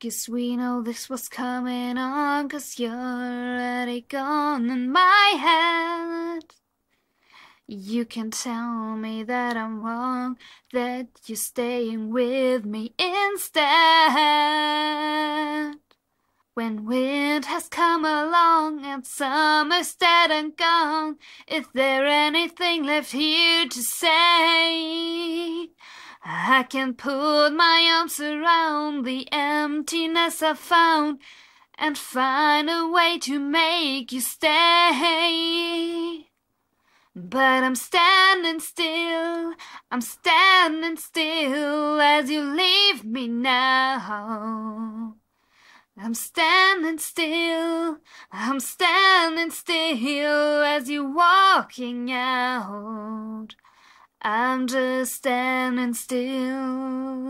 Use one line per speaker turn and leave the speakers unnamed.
Guess we know this was coming on, cause you're already gone in my head. You can tell me that I'm wrong, that you're staying with me instead. When wind has come along and summer's dead and gone, is there anything left here to say? I can put my arms around the emptiness I found and find a way to make you stay. But I'm standing still, I'm standing still as you leave me now. I'm standing still, I'm standing still as you're walking out. I'm just standing still.